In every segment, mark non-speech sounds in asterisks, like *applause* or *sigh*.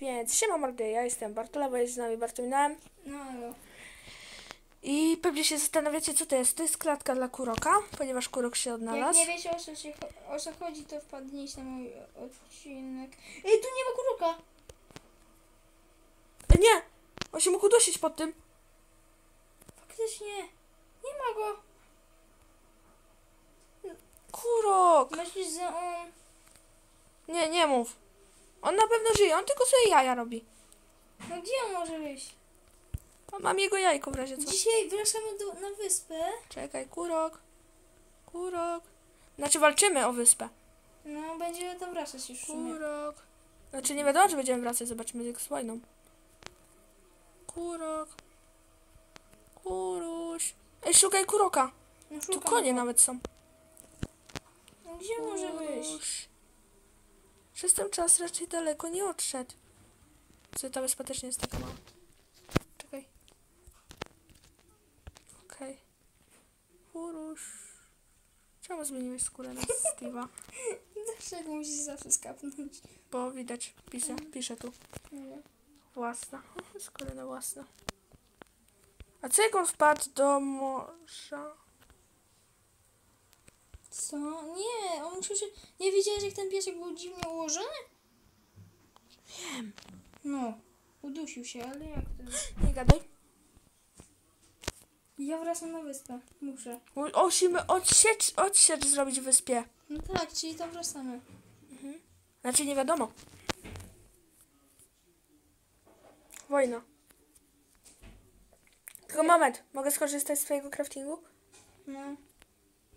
Więc siema mordy, ja jestem Bartola, bo jest z nami Bartolinem. No, elo. I pewnie się zastanawiacie, co to jest. To jest klatka dla kuroka, ponieważ kurok się Jak odnalazł. nie wiecie o co, się, o co chodzi, to wpadnijcie na mój odcinek. Ej, tu nie ma kuroka! E, Nie! On się mógł udusić pod tym. Faktycznie. Nie ma go. Kurok! Myślisz, że on... Nie, nie mów. On na pewno żyje, on tylko sobie jaja robi. No gdzie on może być? Mam jego jajko w razie co. Dzisiaj wracamy do, na wyspę. Czekaj, kurok. Kurok. Znaczy walczymy o wyspę. No, będziemy tam wracać już w sumie. Kurok. Znaczy nie wiadomo, czy będziemy wracać, zobaczymy jak z wojną. Kurok. Kuruś. Ej, szukaj kuroka. No, Tu szukam konie go. nawet są. No, gdzie może być? Przez ten czas raczej daleko nie odszedł. Co ta wyspa też nie jest taka mała. Czekaj. Okej. Kuruś. Czemu zmieniłeś skórę na Steve'a? *laughs* Dlaczego musisz zawsze skapnąć? Bo widać, pisze, pisze tu. Własna. *laughs* Skórę własna. A co jak on wpadł do morza? Co? Nie, on musiał się... Nie widziałeś, jak ten piesek był dziwnie ułożony? Wiem. No, udusił się, ale jak to? *gasps* Nie gadaj. Ja wracam na wyspę. Muszę. Mu- Musimy odsiecz, odsiecz zrobić w wyspie. No tak, czyli tam wracamy. Znaczy nie wiadomo. Wojna. Tylko moment, mogę skorzystać z twojego craftingu? No.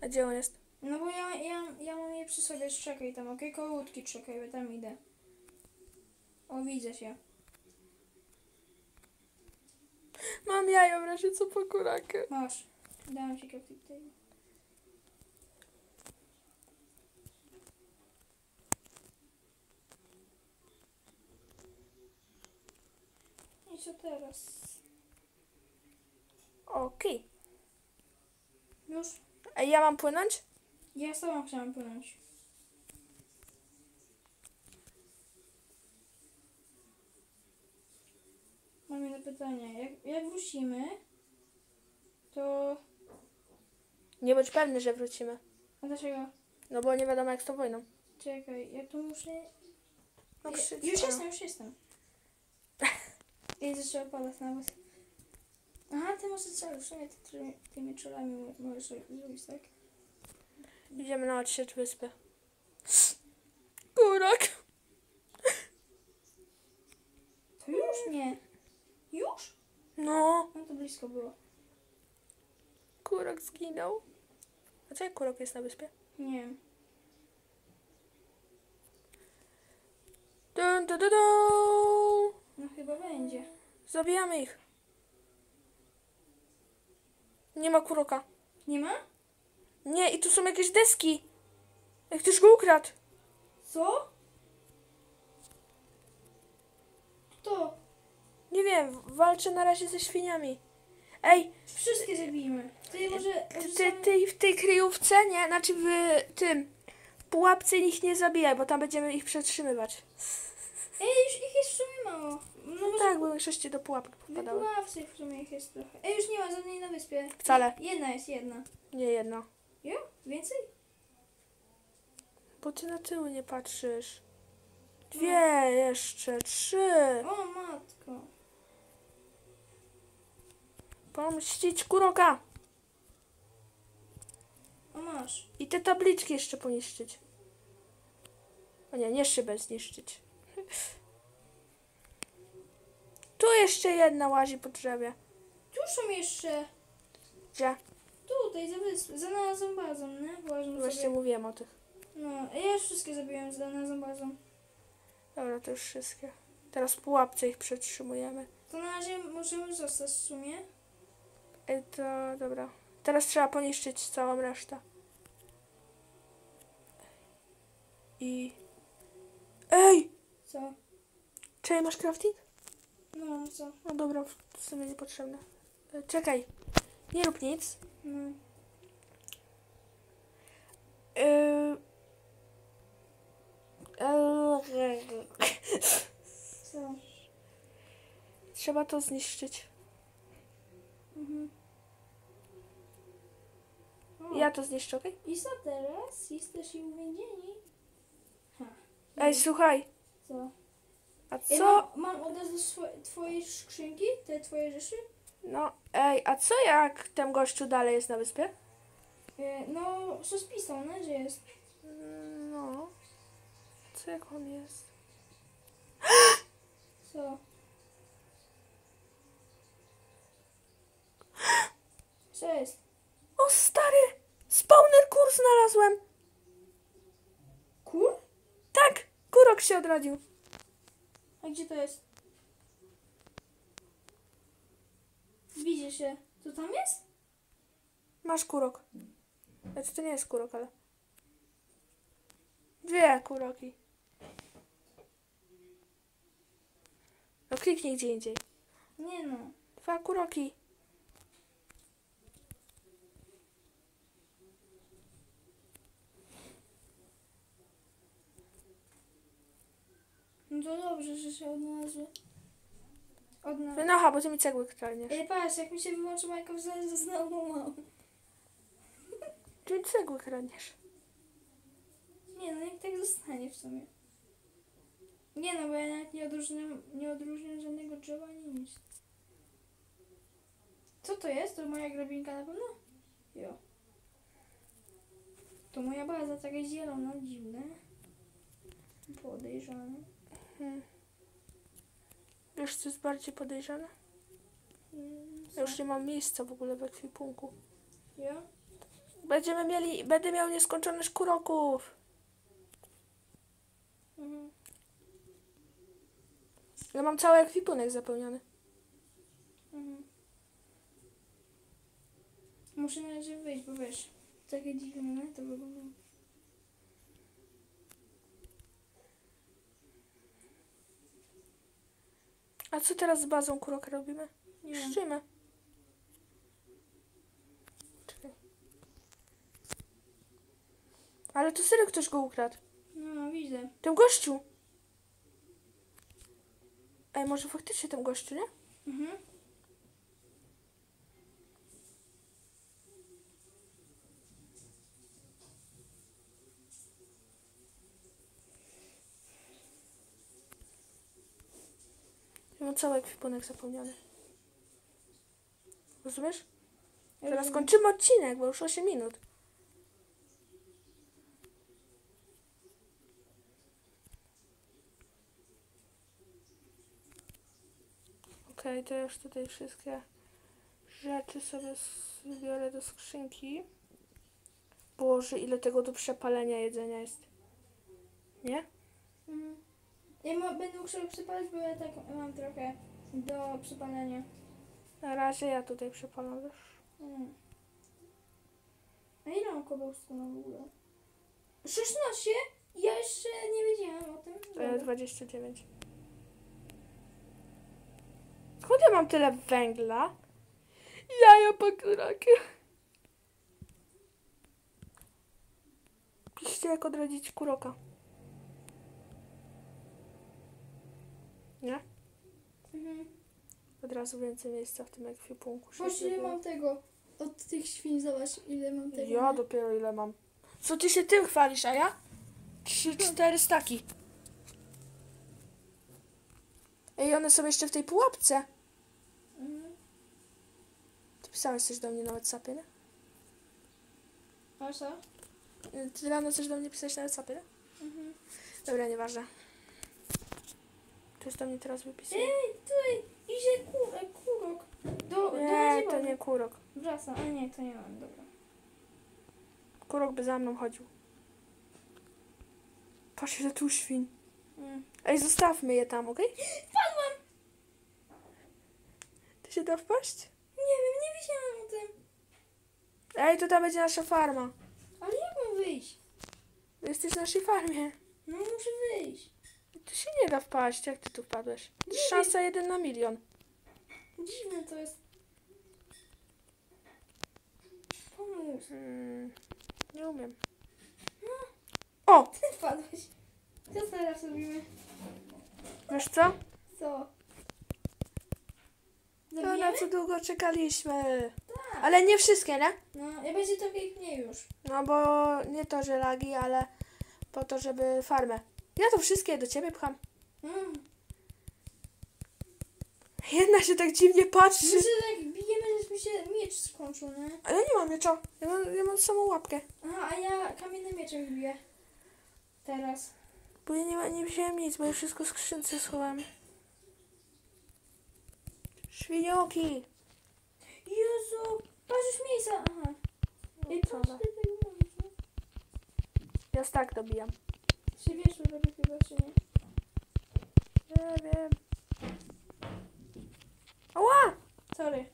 A gdzie on jest? No bo ja, ja, ja mam je przy sobie, czekaj tam, okej? Koło łódki czekaj, bo tam idę. O, widzę się. Mam jajo w razie co po kurakę. Masz. Dałam ci kawki tutaj. I co teraz? Okej. Już? A ja mam płynąć? Ja z tobą chciałam płynąć. Mam jedno pytanie. Jak, jak wrócimy, to... Nie bądź pewny, że wrócimy. A dlaczego? No bo nie wiadomo jak z tą wojną. Czekaj, ja tu muszę... No Ja- krzycz. Już jestem, już jestem. I zaczęła padać nawet. Aha, ty możesz cały w sumie ty, ty, tymi czulami mo- możesz zrobić, tak? Idziemy na odsiecz wyspy. Kurak. To już nie. Już? No, No to blisko było. kurak zginął. A co jak kurok jest na wyspie? Nie wiem. Dun, dun, dun, dun. No chyba będzie. Zabijamy ich. Nie ma kuroka. Nie ma? Nie, i tu są jakieś deski. Jak ktoś go ukradł. Co? To. Nie wiem, walczę na razie ze świniami. Ej, Wszystkie zabijmy. Ty może... ty, ty, ty w tej kryjówce, nie? Znaczy w tym w pułapce ich nie zabijaj, bo tam będziemy ich przetrzymywać. Ej, już ich jest w sumie mało. No No może... tak, bo większości do pułapek W popadały. pułapce w sumie ich jest trochę. Ej, już nie ma żadnej na wyspie. Wcale. Jedna jest, jedna. Nie jedna. Jo? Więcej? Bo ty na tył nie patrzysz. Dwie jeszcze, trzy. O matko. Pomścić kuroka. O masz. I te tabliczki jeszcze poniszczyć. O nie, nie szybę zniszczyć. *laughs* Tu jeszcze jedna łazi po drzewie. Tu są jeszcze. Gdzie? Tutaj, za. Znalazłam bazą, nie? Właśnie sobie. mówiłem o tych. No, ja już wszystkie zabiłem, znalazłam bazą. Dobra, to już wszystkie. Teraz w pułapce ich przetrzymujemy. To na razie możemy zostać w sumie. Ej, to dobra. Teraz trzeba poniszczyć całą resztę. I... Ej! Co? Czy masz crafting? No, no co? No dobra, w sumie niepotrzebne. E, Czekaj. Nie rób nic. No. Yy... Co? Trzeba to zniszczyć. Mhm. O, Ja to zniszczę, okej? I co teraz? Jesteście uwięzieni? Ha. Ej, słuchaj. Co? A Ej, co? mam, mam od razu swo- twoje skrzynki? Te twoje rzeczy? No, ej, a co jak ten gościu dalej jest na wyspie? No, co spisał, no? Gdzie jest? Mm, No. Co jak on jest? *gasps* Co? *gasps* Co jest? O stary! Spawner kur znalazłem! Kur? Tak! Kurok się odrodził. A gdzie to jest? Widzę się. Co tam jest? Masz kurok. Znaczy to nie jest kurok, ale... Dwie kuroki. No kliknij gdzie indziej. Nie no. Dwa kuroki. No to dobrze, że się odnalazły. Odnalazły. No aha, bo ty mi cegły kradniesz. Ej, patrz, jak mi się wyłączy Minecraft, zaraz znowu mam. Mi cegły kradniesz. Nie no, niech tak zostanie w sumie. Nie no, bo ja nawet nie odróżniam, nie odróżniam żadnego drzewa ani nic. Co to jest? To moja grabinka na pewno? Jo. To moja baza taka zielona, dziwne. Podejrzane. Hmm. Wiesz, co jest bardziej podejrzane? Mm, Ja już nie mam miejsca w ogóle w ekwipunku. Jo? Będziemy mieli, będę miał nieskończoność kuroków. Mhm. Ja mam cały ekwipunek zapełniony. Mhm. Muszę na razie wyjść, bo wiesz, takie dziwne to wygląda. A co teraz z bazą kuroka robimy? Niszczymy. Ale to serio ktoś go ukradł. No, widzę. Ten gościu. Ej, może faktycznie ten gościu, nie? Mhm. Mam cały ekwipunek zapełniony. Rozumiesz? Teraz kończymy odcinek, bo już 8 minut. Okej, to już tutaj wszystkie rzeczy sobie zbiorę do skrzynki. Boże, ile tego do przepalenia jedzenia jest. Nie? Mhm. Ja ma, będę musiał przypalić, bo ja tak mam trochę do przypalenia. Na razie ja tutaj przepalam, wiesz? Mm. A ile mam cobblestone w ogóle? 16? Ja jeszcze nie wiedziałam o tym. E, 29. Skąd ja mam tyle węgla? Jaja pokrakie. Piszcie jak odrodzić kuroka. Nie? Mhm. Od razu więcej miejsca w tym ekwipunku. Właśnie ile mam tego. Od tych świń zobacz ile mam tego. Ja nie? dopiero ile mam. Co ty się tym chwalisz, a ja? Trzy, cztery staki. Ej, one są jeszcze w tej pułapce. Pisałeś coś do mnie na Whatsappie, nie? A co? Ty rano coś do mnie pisałeś na Whatsappie, nie? Mhm. Dobra, nieważne. Ktoś do mnie teraz wypisał. Ej, tutaj idzie ku, e, kurok. Do, do Nie, nadziewa. to nie kurok. Wraca, a nie, to nie mam, dobra. Kurok by za mną chodził. Patrz ile tu świń. Mm. Ej, zostawmy je tam, okej? Padłam! Ty się da wpaść? Nie wiem, nie wiedziałam o tym. Ej, to tam będzie nasza farma. Ale jak mam wyjść? Jesteś w naszej farmie. No muszę wyjść. Tu się nie da wpaść. Jak ty tu wpadłeś? Nie Szansa jeden na milion. Dziwne to jest. Pomóż. Hmm, nie umiem. O! Ty wpadłeś. Co teraz robimy? Wiesz co? Co? No na co długo czekaliśmy. Tak. Ale nie wszystkie, nie? No, ja będzie ich mniej już. No bo nie to, że lagi, ale po to, żeby farmę. Ja to wszystkie do ciebie pcham. Mm. Jedna się tak dziwnie patrzy. My się tak bijemy, że mi się miecz skończył, nie? A ja nie mam miecza. Ja mam, ja mam samą łapkę. Aha, a ja kamiennym mieczem biję. Teraz. Bo ja nie, ma, nie wziąłem nic, bo ja wszystko w skrzynce schowałem. Świnioki. Jezu! Patrz miejsca! Aha. Ej, Co ty tego mówisz, no. Ja tak dobijam. Czy wiesz, że robię chyba, czy nie? Nie wiem. Ała! Sorry.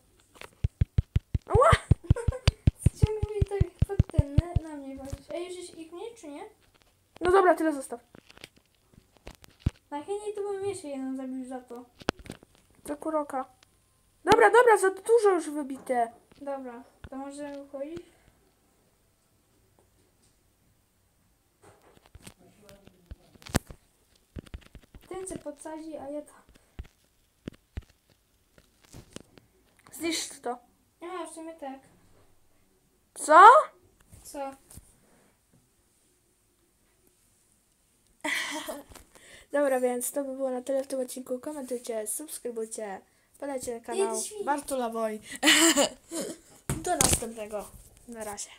Ała! *laughs* Ciągle mi tak ten, na, mnie patrzysz. Ej, już ich mniej, czy nie? No dobra, tyle zostaw. Najchętniej to bym jeszcze jeden zabił za to. Za kuroka. Dobra, dobra, za dużo już wybite. Dobra, to możemy wychodzić? Ten co podsadzi, a ja to... Zniszcz to. A, w sumie tak. Co? Co? *laughs* Dobra, więc to by było na tyle w tym odcinku. Komentujcie, subskrybujcie, podajcie na kanał. Bartula Woj. *laughs* Do następnego. Na razie.